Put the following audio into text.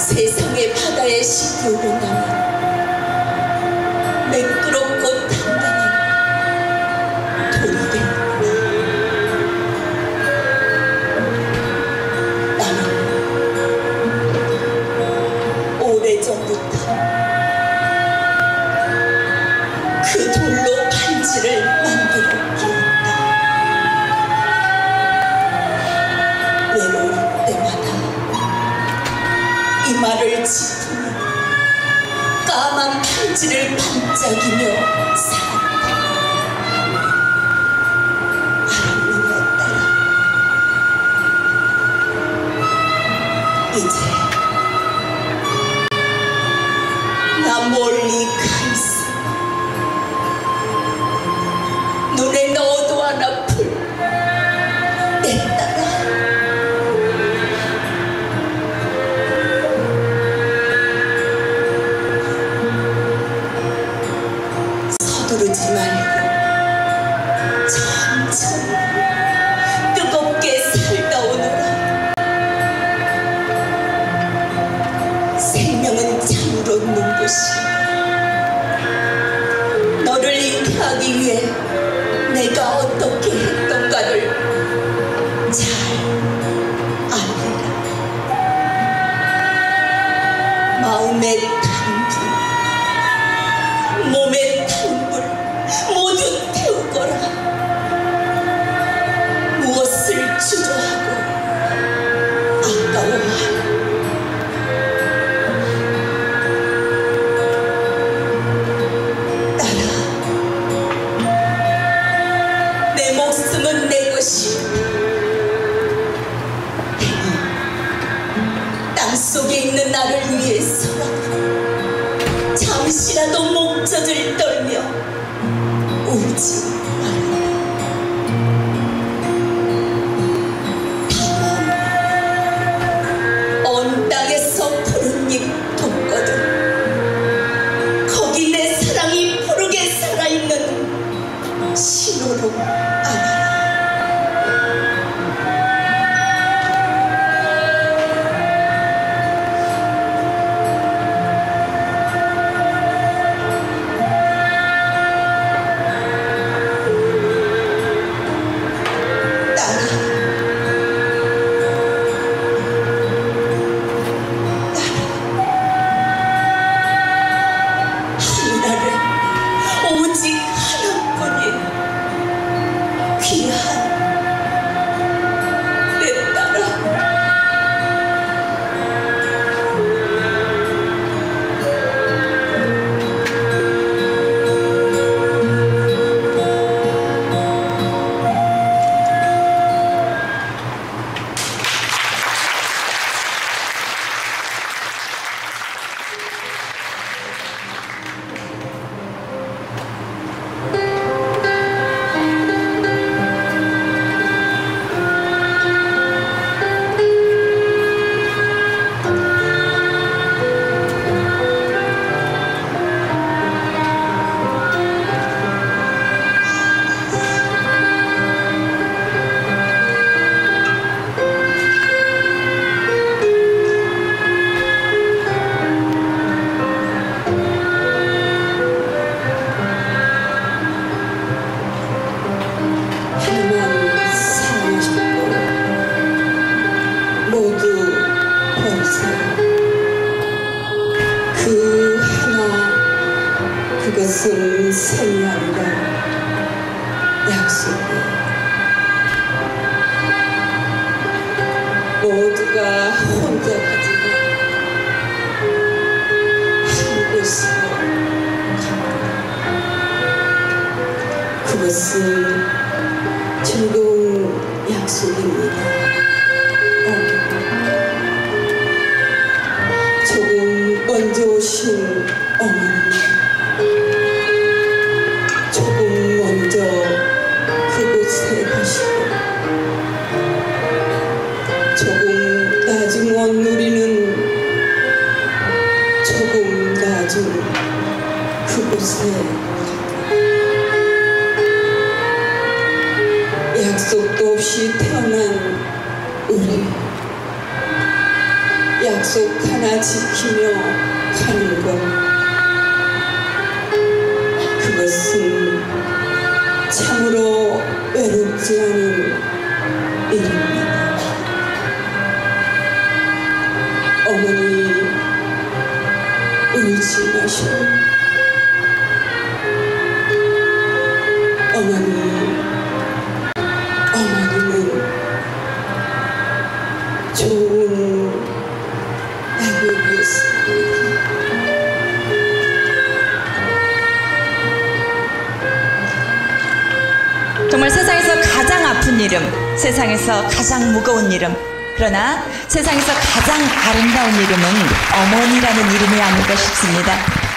세상의 바다에 시들고 남은 까만 반지를 반짝이며 살았다. 아름다워 따라 이제 나 멀리 가 있어. 잉태 그것은 생명과 약속이에요 모두가 혼자 가지고 한 곳으로 갑니다 그것은 즐거운 약속입니다. 어. 조금 먼저 오신 어머니, 그곳에 약속도 없이 태어난 우리 약속 하나 지키며 가는 것. 그것은 참으로 외롭지 않은 일입니다. 어머니 울지 마시고 정말 세상에서 가장 아픈 이름, 세상에서 가장 무거운 이름, 그러나 세상에서 가장 아름다운 이름은 어머니라는 이름이 아닐까 싶습니다.